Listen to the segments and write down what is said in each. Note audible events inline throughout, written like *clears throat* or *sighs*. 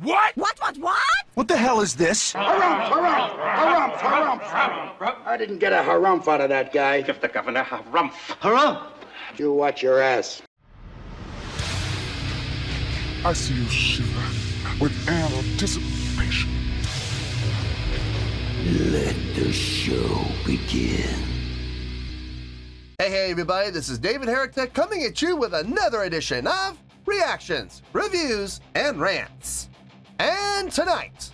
What? What, what, what? What the hell is this? Harumph, harumph, harumph, harumph. I didn't get a harumph out of that guy. Give the governor a rump. Harumph? You watch your ass. I see you shiver with anticipation. Let the show begin. Hey, hey, everybody, this is David Heretic coming at you with another edition of Reactions, Reviews, and Rants. And tonight.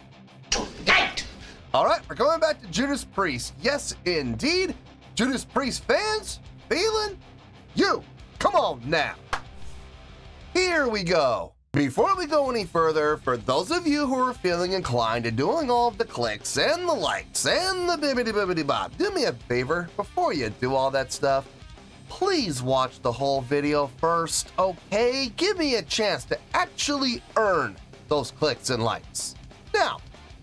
Tonight! All right, we're going back to Judas Priest. Yes, indeed. Judas Priest fans, feeling you. Come on now. Here we go. Before we go any further, for those of you who are feeling inclined to doing all of the clicks and the likes and the bibbity bibbity bob, do me a favor before you do all that stuff. Please watch the whole video first, okay? Give me a chance to actually earn those clicks and likes. Now,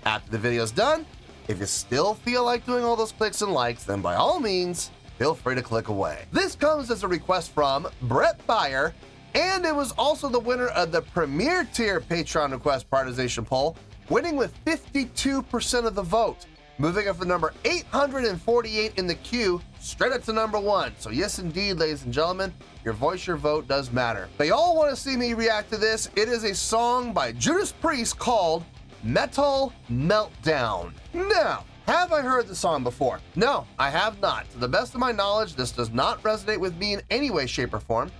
after the video's done, if you still feel like doing all those clicks and likes, then by all means, feel free to click away. This comes as a request from Brett Byer, and it was also the winner of the Premier Tier Patreon Request Prioritization Poll, winning with 52% of the vote, moving up from number 848 in the queue straight up to number one. So, yes, indeed, ladies and gentlemen, your voice, your vote does matter. They all want to see me react to this. It is a song by Judas Priest called Metal Meltdown. Now, have I heard the song before? No, I have not. To the best of my knowledge, this does not resonate with me in any way, shape, or form.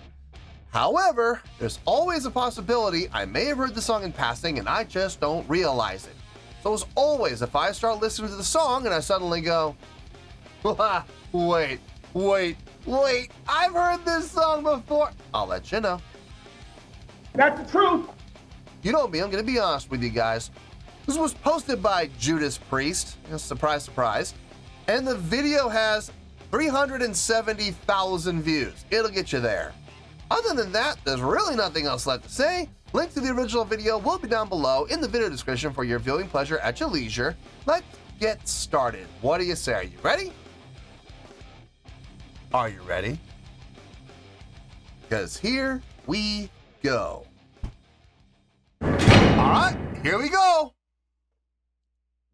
However, there's always a possibility I may have heard the song in passing and I just don't realize it. So as always, if I start listening to the song and I suddenly go, *laughs* wait, wait, wait, I've heard this song before, I'll let you know. That's the truth. You know me, I'm gonna be honest with you guys. This was posted by Judas Priest, surprise, surprise, and the video has 370,000 views. It'll get you there. Other than that, there's really nothing else left to say. Link to the original video will be down below in the video description for your viewing pleasure at your leisure. Let's get started. What do you say? Are you ready? Are you ready? Because here we go. All right, here we go.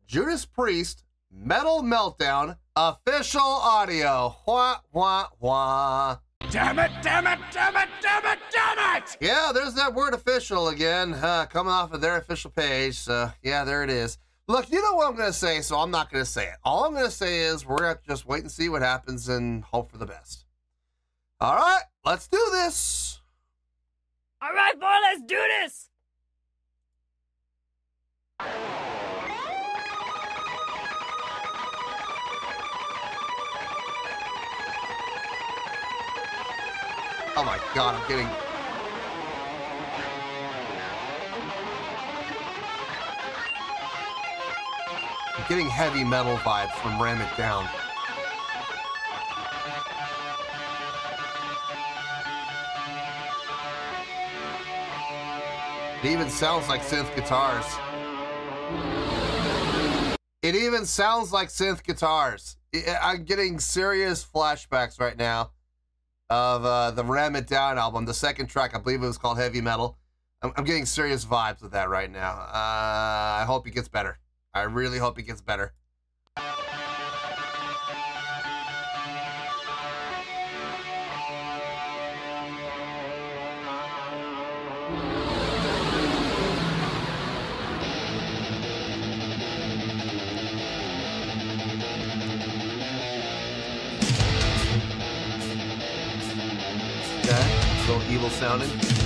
Judas Priest, Metal Meltdown, official audio. Wah, wah, wah. Damn it, damn it, damn it, damn it, damn it! Yeah, there's that word official again, uh, coming off of their official page. So, yeah, there it is. Look, you know what I'm going to say, so I'm not going to say it. All I'm going to say is we're going to just wait and see what happens and hope for the best. All right, let's do this. All right, boy, let's do this. Oh my god, I'm getting. I'm getting heavy metal vibes from Ram It Down. It even sounds like synth guitars. It even sounds like synth guitars. I'm getting serious flashbacks right now of uh, the Ram It Down album. The second track, I believe it was called Heavy Metal. I'm, I'm getting serious vibes with that right now. Uh, I hope it gets better. I really hope he gets better. Okay, little evil sounding.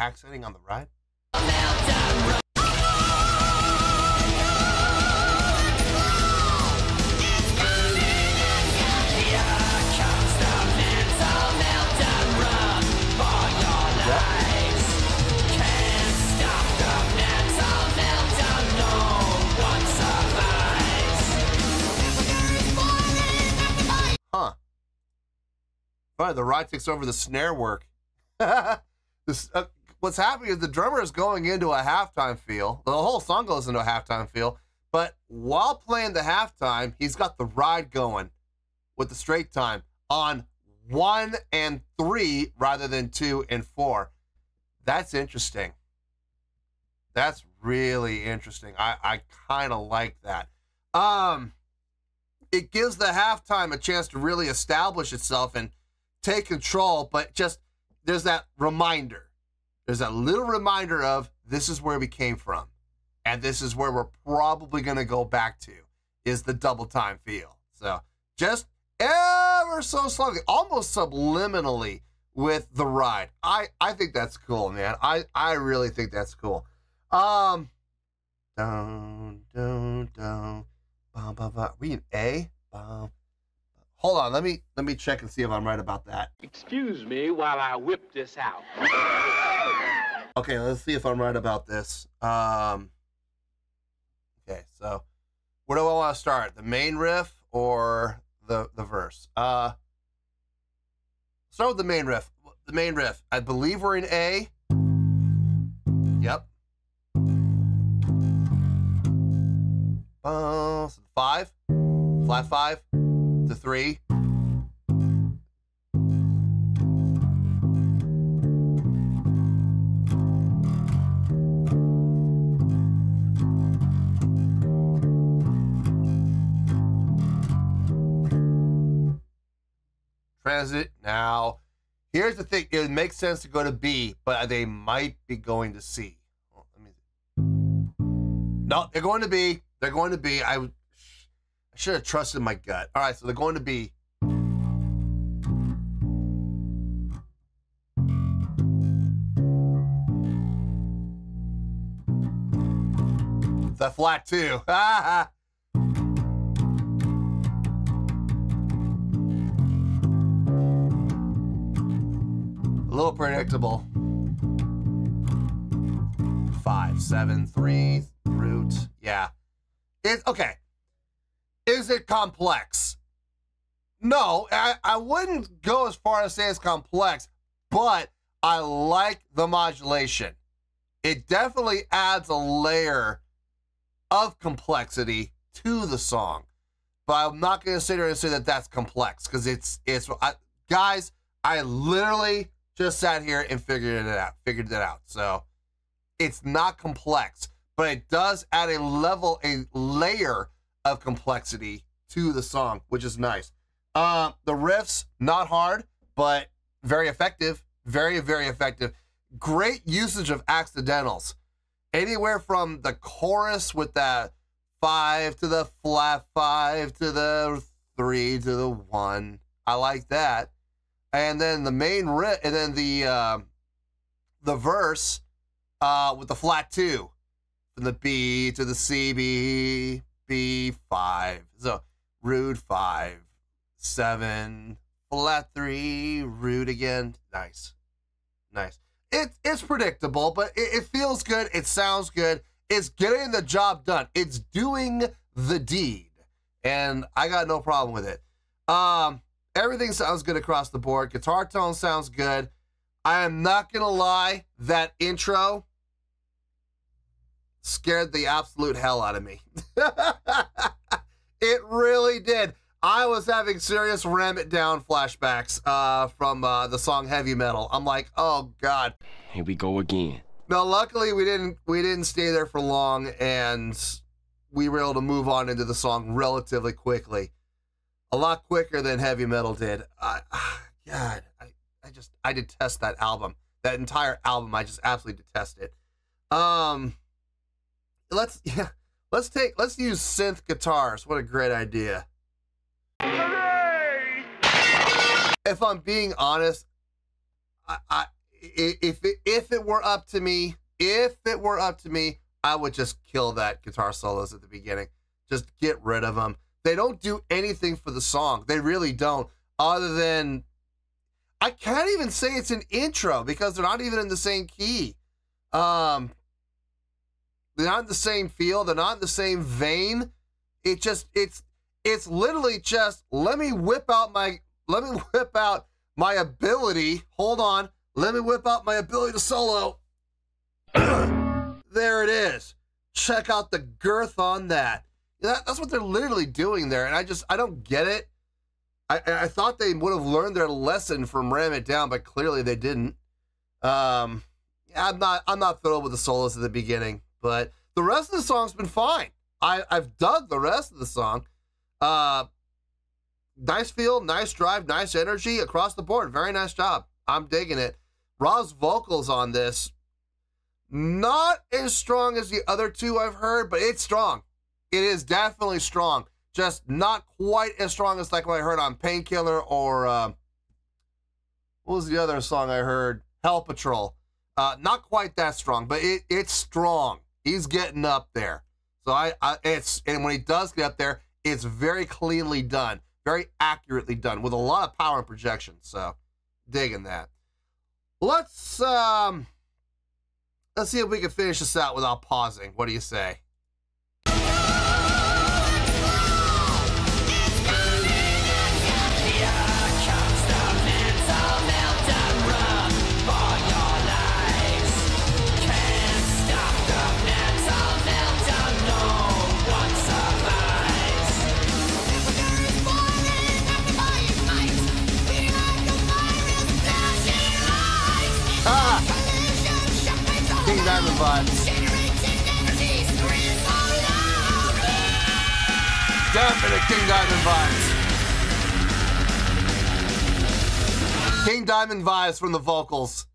Accenting on the ride. Funny, the ride takes over the snare work. *laughs* this, uh, what's happening is the drummer is going into a halftime feel. The whole song goes into a halftime feel, but while playing the halftime, he's got the ride going with the straight time on one and three rather than two and four. That's interesting. That's really interesting. I, I kind of like that. Um, it gives the halftime a chance to really establish itself and take control, but just there's that reminder. There's that little reminder of this is where we came from. And this is where we're probably going to go back to is the double time feel. So just ever so slightly, almost subliminally with the ride. I, I think that's cool, man. I, I really think that's cool. Um, down, down, down. Bum, bum, bum. We in A? Bum. Hold on, let me let me check and see if I'm right about that. Excuse me while I whip this out. Okay, let's see if I'm right about this. Um, okay, so where do I want to start? The main riff or the the verse? Uh, start with the main riff. The main riff. I believe we're in A. Yep. Uh, so five, flat five to three. Transit now. Here's the thing: it makes sense to go to B, but they might be going to C. No, they're going to B. They're going to B. I should have trusted my gut. All right, so they're going to be. The flat two. A little predictable. Five, seven, three, root. Yeah. It's okay. Is it complex? No, I, I wouldn't go as far as say it's complex, but I like the modulation. It definitely adds a layer of complexity to the song. But I'm not going to sit here and say that that's complex because it's it's I, guys. I literally just sat here and figured it out. Figured it out. So it's not complex, but it does add a level, a layer of complexity to the song, which is nice. Uh, the riffs not hard, but very effective. Very very effective. Great usage of accidentals. Anywhere from the chorus with that five to the flat five to the three to the one. I like that. And then the main riff, and then the uh, the verse uh, with the flat two, from the B to the C B B five. So rude five, seven, flat three, rude again. Nice, nice. It, it's predictable, but it, it feels good. It sounds good. It's getting the job done. It's doing the deed, and I got no problem with it. Um, everything sounds good across the board. Guitar tone sounds good. I am not gonna lie, that intro scared the absolute hell out of me. *laughs* it really did. I was having serious ram it down flashbacks uh, from uh, the song Heavy Metal. I'm like, oh god. Here we go again. Now, luckily we didn't we didn't stay there for long, and we were able to move on into the song relatively quickly, a lot quicker than Heavy Metal did. I, *sighs* God, I, I just I detest that album. That entire album, I just absolutely detest it. Um, let's *laughs* yeah, let's take let's use synth guitars. What a great idea. If I'm being honest, I, I i- if it, if it were up to me, if it were up to me, I would just kill that guitar solos at the beginning. Just get rid of them. They don't do anything for the song. They really don't. Other than, I can't even say it's an intro because they're not even in the same key. Um, they're not in the same feel. They're not in the same vein. It just it's it's literally just let me whip out my let me *laughs* whip out my ability. Hold on. Let me whip out my ability to solo. *clears throat* there it is. Check out the girth on that. that. That's what they're literally doing there, and I just I don't get it. I I thought they would have learned their lesson from Ram It Down, but clearly they didn't. Um, I'm not I'm not thrilled with the solos at the beginning, but the rest of the song's been fine. I I've dug the rest of the song. Uh, nice feel, nice drive, nice energy across the board. Very nice job. I'm digging it. Rob's vocals on this, not as strong as the other two I've heard, but it's strong. It is definitely strong. Just not quite as strong as like what I heard on Painkiller or uh, what was the other song I heard? Hell Patrol. Uh, not quite that strong, but it it's strong. He's getting up there. So I, I it's and when he does get up there, it's very cleanly done, very accurately done, with a lot of power and projection. So digging that. Let's um let's see if we can finish this out without pausing. What do you say? King Diamond vibes. Definite King Diamond vibes. King Diamond vibes from the vocals.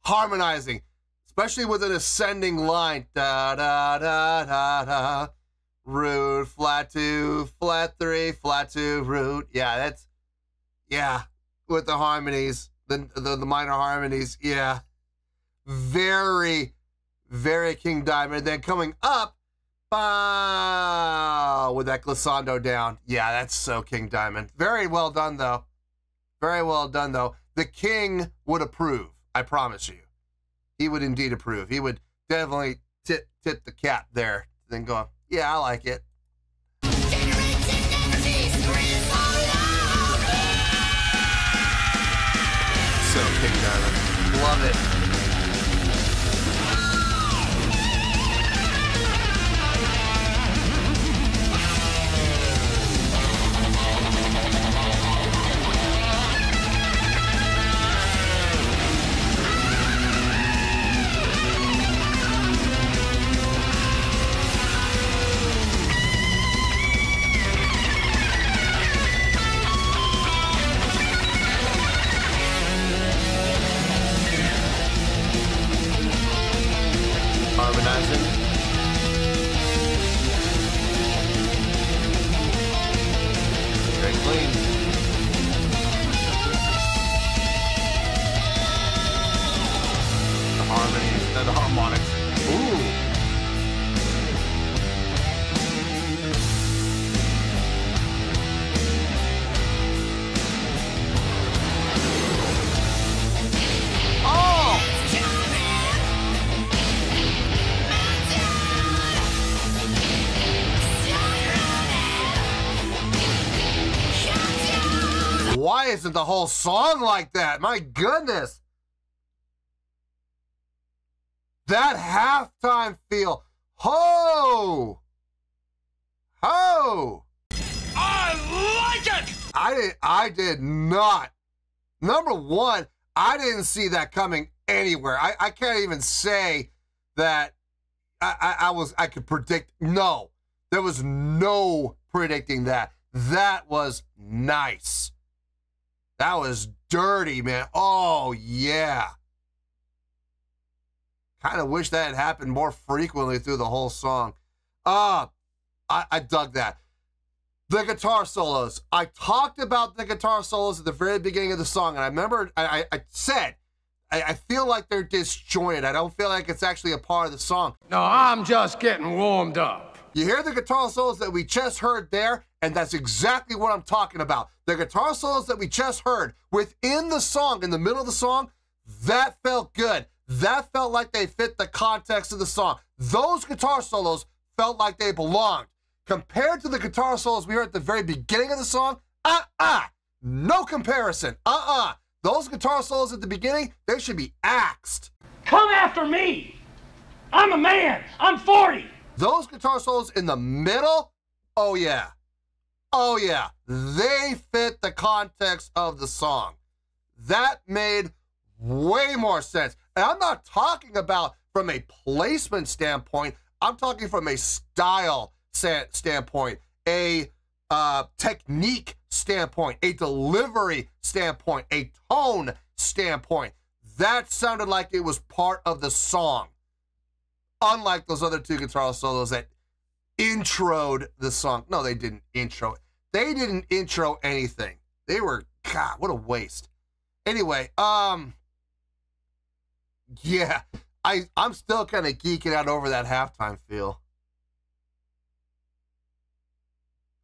Harmonizing. Especially with an ascending line. Da da da da da. Root, flat two, flat three, flat two, root. Yeah, that's yeah. With the harmonies. The the, the minor harmonies. Yeah. Very, very King Diamond. Then coming up, Bow, with that glissando down. Yeah, that's so King Diamond. Very well done, though. Very well done, though. The King would approve. I promise you. He would indeed approve. He would definitely tip tip the cap there. Then go, yeah, I like it. So King Diamond. Love it. Isn't the whole song like that? My goodness. That halftime feel. Ho! Ho! I like it! I did I did not. Number one, I didn't see that coming anywhere. I, I can't even say that I, I, I was I could predict. No. There was no predicting that. That was nice. That was dirty, man. Oh yeah. Kind of wish that had happened more frequently through the whole song. Ah, I, I dug that. The guitar solos. I talked about the guitar solos at the very beginning of the song, and I remember I, I, I said I, I feel like they're disjointed. I don't feel like it's actually a part of the song. No, I'm just getting warmed up. You hear the guitar solos that we just heard there, and that's exactly what I'm talking about. The guitar solos that we just heard within the song, in the middle of the song, that felt good. That felt like they fit the context of the song. Those guitar solos felt like they belonged. Compared to the guitar solos we heard at the very beginning of the song, uh uh no comparison. Uh uh Those guitar solos at the beginning, they should be axed. Come after me! I'm a man! I'm 40! Those guitar solos in the middle, oh yeah. Oh yeah. They fit the context of the song. That made way more sense. And I'm not talking about from a placement standpoint, I'm talking from a style standpoint, a uh, technique standpoint, a delivery standpoint, a tone standpoint. That sounded like it was part of the song unlike those other two guitar solos that introed the song. No, they didn't intro. They didn't intro anything. They were God, what a waste. Anyway, um yeah, I I'm still kind of geeking out over that halftime feel.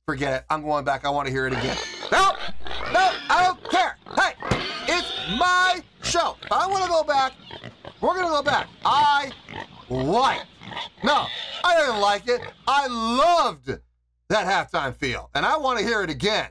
Forget it. I'm going back. I want to hear it again. No, no, I don't care. Hey, it's my show. I want to go back, we're gonna go back. I like. No, I didn't like it. I loved that halftime feel, and I want to hear it again.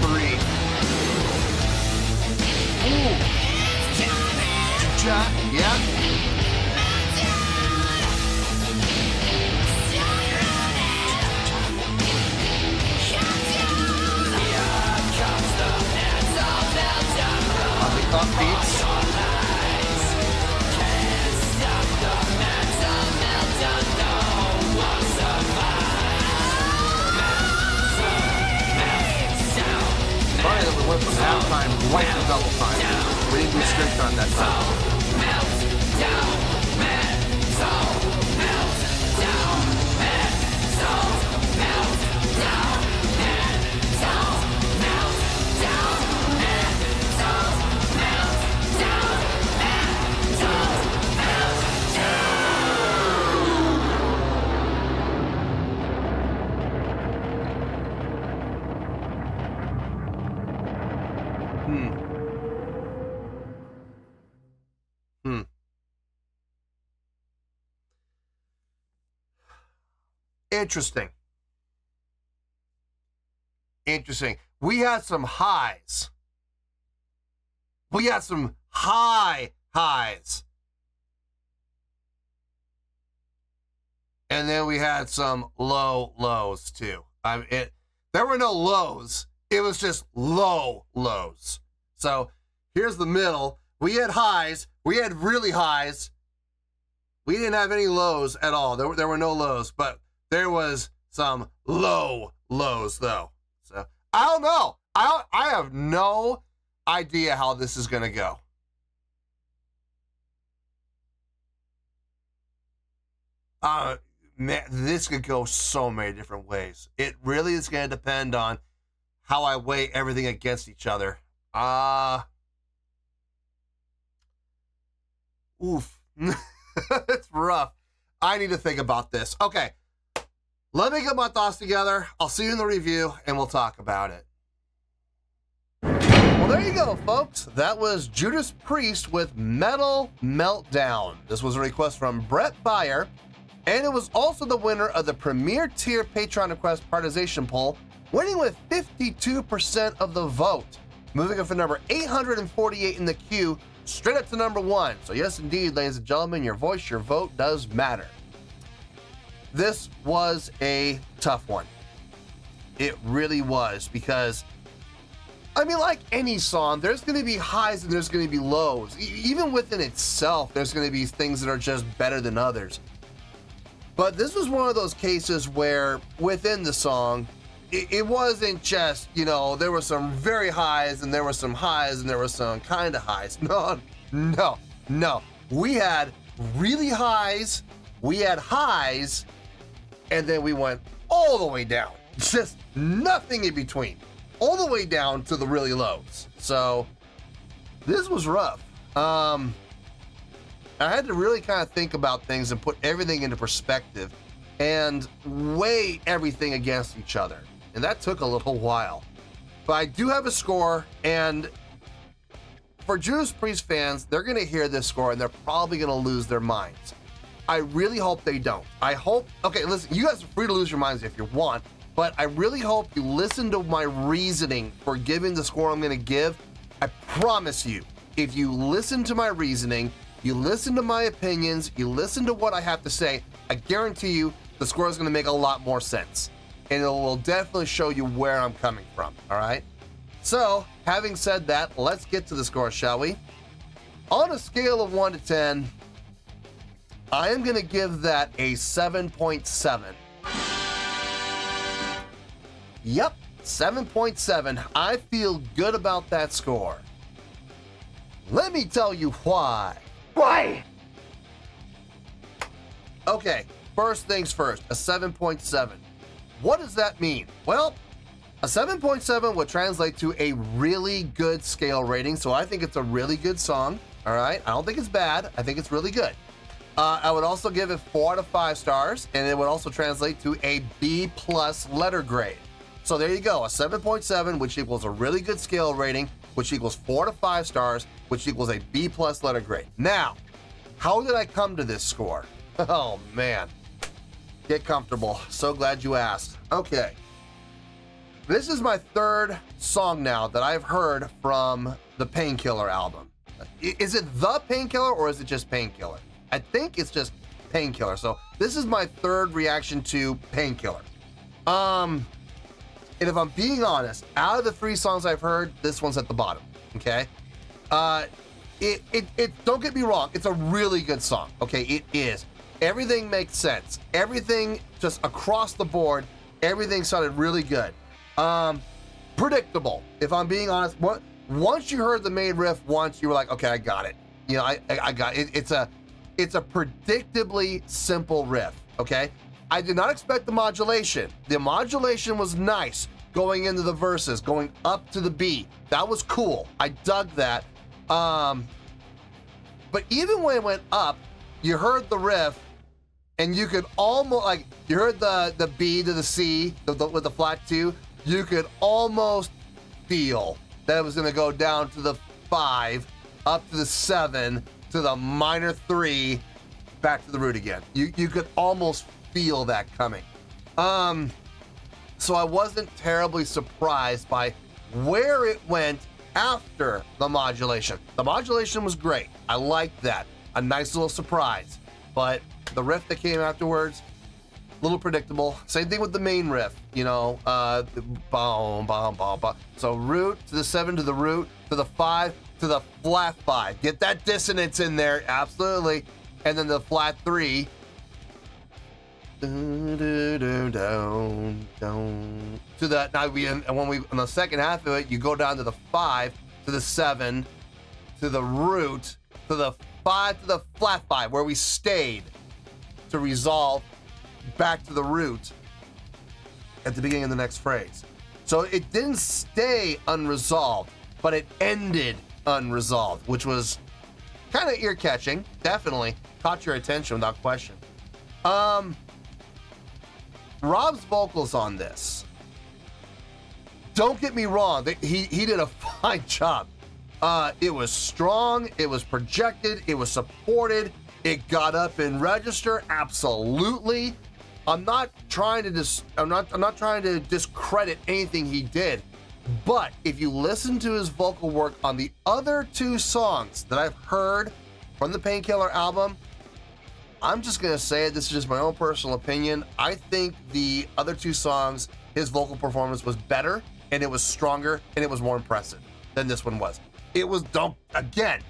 Three. Ooh. Yeah. On upbeats. Funny that we went from halftime right to double time. We didn't do straight time that time. Interesting. Interesting. We had some highs. We had some high highs. And then we had some low lows too. I mean, it there were no lows. It was just low lows. So here's the middle. We had highs. We had really highs. We didn't have any lows at all. There, were- there were no lows, but there was some low lows though. So I don't know. I don't, I have no idea how this is gonna go. Uh, man, this could go so many different ways. It really is going to depend on how I weigh everything against each other. Uh oof. *laughs* it's rough. I need to think about this. Okay. Let me get my thoughts together. I'll see you in the review and we'll talk about it. Well, there you go, folks. That was Judas Priest with Metal Meltdown. This was a request from Brett Byer, and it was also the winner of the Premier Tier Patreon Request Prioritization Poll, winning with 52% of the vote, moving up from number 848 in the queue straight up to number one. So, yes, indeed, ladies and gentlemen, your voice, your vote does matter. This was a tough one. It really was because I mean, like any song, there's going to be highs and there's going to be lows. E- even within itself, there's going to be things that are just better than others. But this was one of those cases where within the song, it, it wasn't just, you know, there were some very highs and there were some highs and there were some kind of highs. *laughs* No, no, no. We had really highs, we had highs, and then we went all the way down. Just nothing in between. All the way down to the really lows. So this was rough. Um I had to really kind of think about things and put everything into perspective and weigh everything against each other. And that took a little while. But I do have a score, and for Judas Priest fans, they're going to hear this score and they're probably going to lose their minds. I really hope they don't. I hope, okay, listen, you guys are free to lose your minds if you want, but I really hope you listen to my reasoning for giving the score I'm going to give. I promise you, if you listen to my reasoning, you listen to my opinions, you listen to what I have to say, I guarantee you the score is going to make a lot more sense. And it will definitely show you where I'm coming from, all right? So, having said that, let's get to the score, shall we? On a scale of 1 to 10, I am going to give that a 7.7. Yep, 7.7. I feel good about that score. Let me tell you why. Why? Okay, first things first, a 7.7. What does that mean? Well, a 7.7 would translate to a really good scale rating, so I think it's a really good song. All right, I don't think it's bad. I think it's really good. Uh, I would also give it four of five stars, and it would also translate to a B plus letter grade. So there you go, a 7.7, which equals a really good scale rating, which equals four to five stars, which equals a B plus letter grade. Now, how did I come to this score? *laughs* Oh man, get comfortable. So glad you asked. Okay, this is my third song now that I've heard from the Painkiller album. Is it the Painkiller or is it just Painkiller? I think it's just Painkiller. So this is my third reaction to Painkiller. Um, and if I'm being honest, out of the three songs I've heard, this one's at the bottom. Okay. Uh, it, it, it, don't get me wrong, it's a really good song. Okay, it is. Everything makes sense. Everything just across the board, everything sounded really good. Um, predictable. If I'm being honest, what once you heard the main riff once, you were like, okay, I got it. You know, I, I, I got it. It's a, it's a predictably simple riff. Okay. I did not expect the modulation. The modulation was nice going into the verses, going up to the beat. That was cool. I dug that. Um, but even when it went up, you heard the riff, and you could almost like you heard the the B to the C the, the- with the flat two. You could almost feel that it was going to go down to the five, up to the seven, to the minor three, back to the root again. You you could almost feel that coming. Um, so I wasn't terribly surprised by where it went after the modulation. The modulation was great. I liked that. A nice little surprise. But the riff that came afterwards, a little predictable. Same thing with the main riff, you know, uh, boom, boom, boom, boom. So root to the seven to the root to the five to the flat five. Get that dissonance in there, absolutely. And then the flat three. Dun, dun. To the now we and when we on the second half of it, you go down to the five to the seven to the root to the five to the flat five where we stayed to resolve back to the root at the beginning of the next phrase. So it didn't stay unresolved, but it ended unresolved, which was kind of ear catching. Definitely caught your attention without question. Um, Rob's vocals on this. Don't get me wrong, he he did a *laughs* fine job. Uh, it was strong, it was projected, it was supported, it got up in register, absolutely. I'm not trying to dis- I'm not I'm not trying to discredit anything he did, but if you listen to his vocal work on the other two songs that I've heard from the Painkiller album, I'm just gonna say it. This is just my own personal opinion. I think the other two songs, his vocal performance was better, and it was stronger, and it was more impressive than this one was. It was dumb again.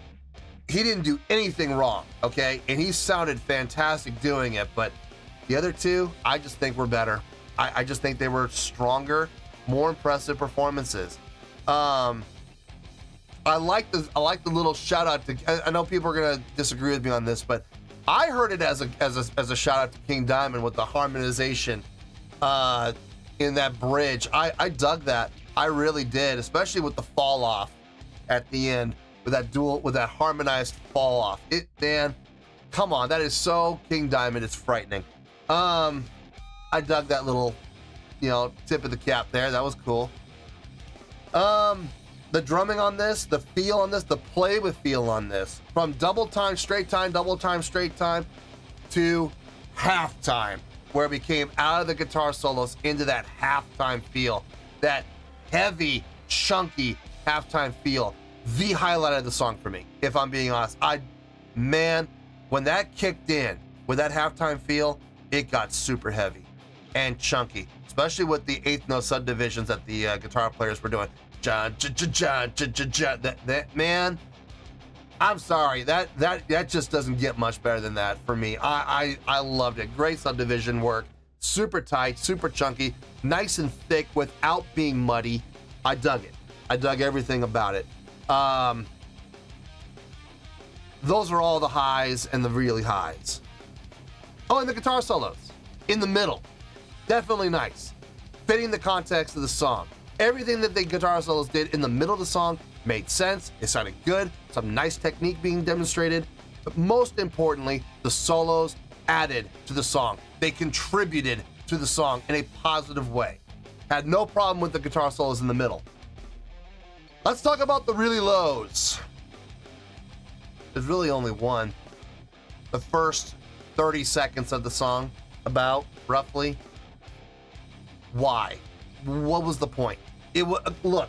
He didn't do anything wrong, okay, and he sounded fantastic doing it. But the other two, I just think were better. I, I just think they were stronger, more impressive performances. Um, I like the I like the little shout out to. I, I know people are gonna disagree with me on this, but I heard it as a as a as a shout out to King Diamond with the harmonization uh, in that bridge. I I dug that. I really did, especially with the fall off at the end with that dual with that harmonized fall off. It man, come on, that is so King Diamond. It's frightening. Um, I dug that little, you know, tip of the cap there. That was cool. Um, the drumming on this, the feel on this, the play with feel on this, from double time, straight time, double time, straight time, to halftime, where we came out of the guitar solos into that halftime feel, that heavy, chunky halftime feel. The highlight of the song for me, if I'm being honest. I, man, when that kicked in with that halftime feel, it got super heavy and chunky, especially with the eighth note subdivisions that the uh, guitar players were doing. Ja, ja, ja. That, that man, I'm sorry that that that just doesn't get much better than that for me. I I, I loved it. Great subdivision work, super tight, super chunky, nice and thick without being muddy. I dug it. I dug everything about it. Um, those are all the highs and the really highs. Oh, and the guitar solos in the middle. Definitely nice. Fitting the context of the song. Everything that the guitar solos did in the middle of the song made sense. It sounded good. Some nice technique being demonstrated. But most importantly, the solos added to the song. They contributed to the song in a positive way. Had no problem with the guitar solos in the middle. Let's talk about the really lows. There's really only one. The first 30 seconds of the song, about roughly. Why? What was the point? It was look.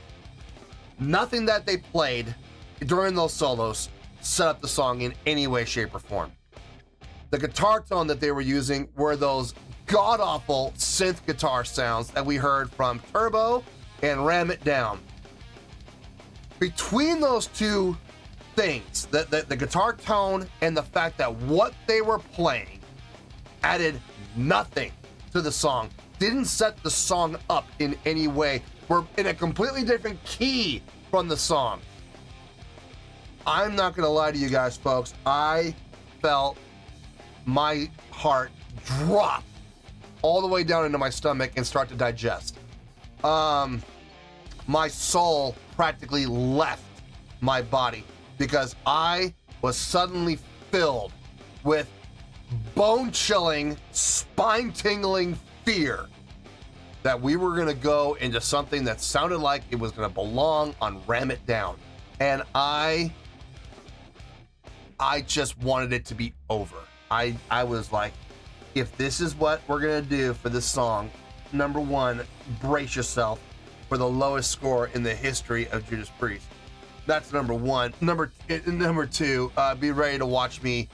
Nothing that they played during those solos set up the song in any way, shape, or form. The guitar tone that they were using were those god awful synth guitar sounds that we heard from Turbo and Ram It Down. Between those two things, the, the, the guitar tone and the fact that what they were playing added nothing to the song, didn't set the song up in any way. We're in a completely different key from the song. I'm not gonna lie to you guys, folks. I felt my heart drop all the way down into my stomach and start to digest. Um, my soul practically left my body because I was suddenly filled with bone chilling, spine tingling fear that we were going to go into something that sounded like it was going to belong on Ram It Down. And I I just wanted it to be over. I I was like if this is what we're going to do for this song, number 1, brace yourself for the lowest score in the history of Judas Priest. That's number 1. Number number 2, uh, be ready to watch me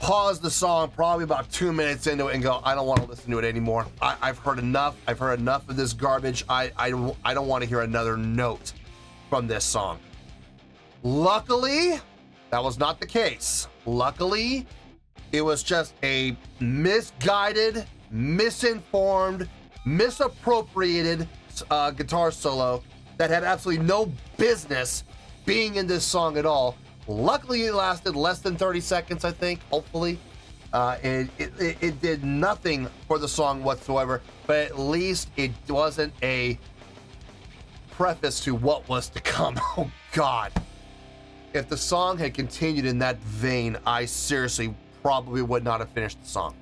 pause the song probably about two minutes into it and go, I don't want to listen to it anymore. I, I've heard enough. I've heard enough of this garbage. I, I, don't- I don't want to hear another note from this song. Luckily, that was not the case. Luckily, it was just a misguided, misinformed, misappropriated uh, guitar solo that had absolutely no business being in this song at all. Luckily, it lasted less than 30 seconds, I think, hopefully. Uh, it, it, it, did nothing for the song whatsoever, but at least it wasn't a preface to what was to come. *laughs* Oh, God. If the song had continued in that vein, I seriously probably would not have finished the song,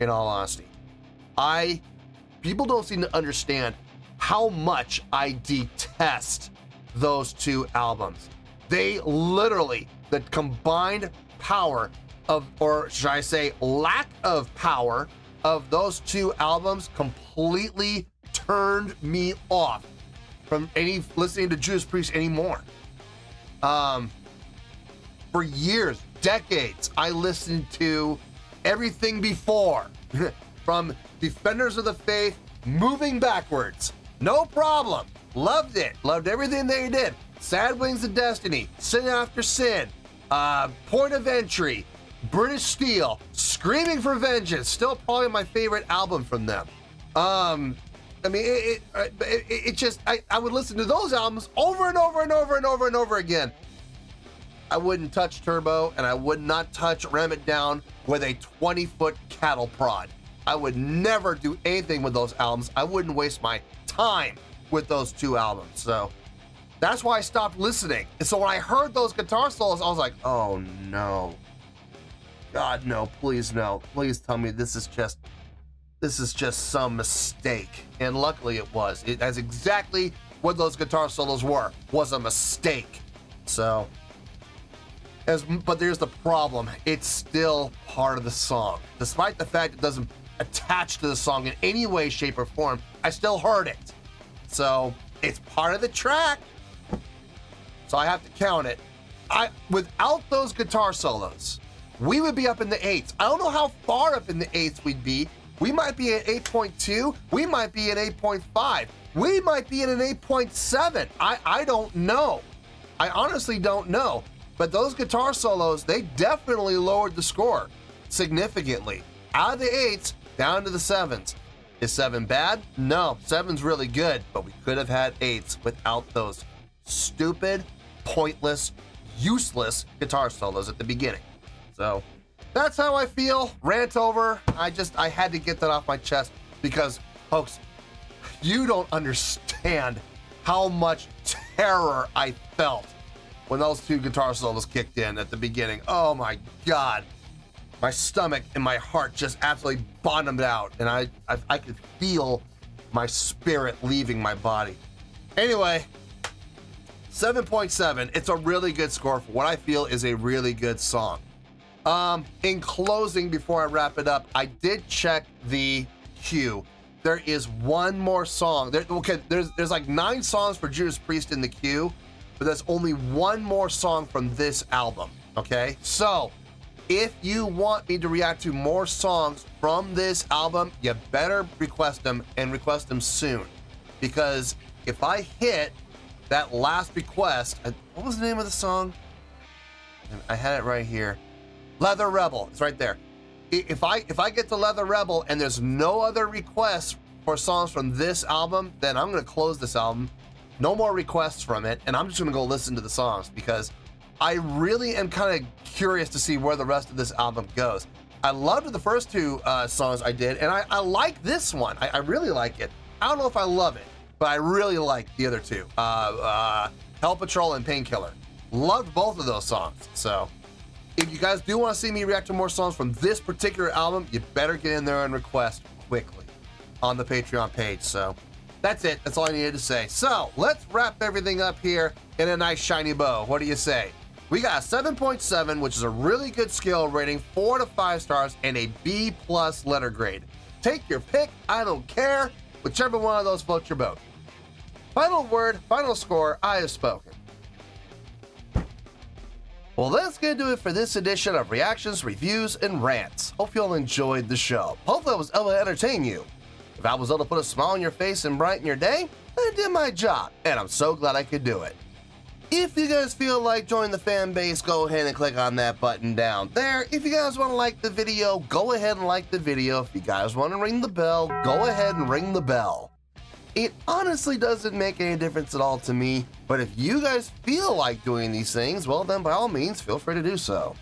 in all honesty. I, people don't seem to understand how much I detest those two albums. They literally, the combined power of, or should I say, lack of power of those two albums completely turned me off from any listening to Judas Priest anymore. Um, for years, decades, I listened to everything before, *laughs* from Defenders of the Faith, moving backwards. No problem. Loved it. Loved everything they did. Sad Wings of Destiny, Sin After Sin, uh, Point of Entry, British Steel, Screaming for Vengeance, still probably my favorite album from them. Um, I mean, it, it, it, it just, I, I would listen to those albums over and over and over and over and over again. I wouldn't touch Turbo, and I would not touch Ram It Down with a 20 foot cattle prod. I would never do anything with those albums. I wouldn't waste my time with those two albums. So that's why I stopped listening. And so when I heard those guitar solos, I was like, oh no. God, no, please no. Please tell me this is just this is just some mistake. And luckily it was. It, that's exactly what those guitar solos were. Was a mistake. So as, but there's the problem. It's still part of the song. Despite the fact it doesn't attach to the song in any way, shape, or form, I still heard it. So it's part of the track. So I have to count it. I without those guitar solos, we would be up in the eights. I don't know how far up in the eights we'd be. We might be at 8.2. We might be at 8.5. We might be at an 8.7. I, I don't know. I honestly don't know. But those guitar solos, they definitely lowered the score significantly. Out of the eights, down to the sevens. Is seven bad? No, seven's really good, but we could have had eights without those stupid, pointless, useless guitar solos at the beginning. So that's how I feel. Rant over. I just, I had to get that off my chest because, folks, you don't understand how much terror I felt when those two guitar solos kicked in at the beginning. Oh my God. My stomach and my heart just absolutely bottomed out, and I, I, I could feel my spirit leaving my body. Anyway, 7.7. It's a really good score for what I feel is a really good song. Um, in closing, before I wrap it up, I did check the queue. There is one more song. There, okay, there's there's like nine songs for Judas Priest in the queue, but there's only one more song from this album. Okay, so if you want me to react to more songs from this album, you better request them and request them soon, because if I hit that last request, what was the name of the song? I had it right here. Leather Rebel. It's right there. If I if I get to Leather Rebel and there's no other requests for songs from this album, then I'm gonna close this album. No more requests from it, and I'm just gonna go listen to the songs because I really am kind of curious to see where the rest of this album goes. I loved the first two uh, songs I did, and I, I like this one. I, I really like it. I don't know if I love it, but I really like the other two. Uh, uh, Hell Patrol and Painkiller. Loved both of those songs. So if you guys do want to see me react to more songs from this particular album, you better get in there and request quickly on the Patreon page. So that's it. That's all I needed to say. So let's wrap everything up here in a nice shiny bow. What do you say? We got a 7.7, which is a really good scale rating, four to five stars, and a B plus letter grade. Take your pick. I don't care. Whichever one of those floats your boat. Final word, final score. I have spoken. Well, that's going to do it for this edition of Reactions, Reviews, and Rants. Hope you all enjoyed the show. Hopefully, I was able to entertain you. If I was able to put a smile on your face and brighten your day, I did my job, and I'm so glad I could do it. If you guys feel like joining the fan base, go ahead and click on that button down there. If you guys want to like the video, go ahead and like the video. If you guys want to ring the bell, go ahead and ring the bell. It honestly doesn't make any difference at all to me, but if you guys feel like doing these things, well, then by all means, feel free to do so.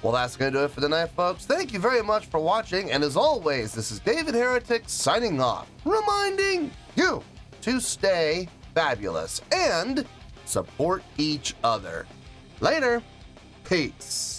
Well, that's going to do it for the night, folks. Thank you very much for watching, and as always, this is David Heretic signing off, reminding you to stay fabulous and support each other. Later. Peace.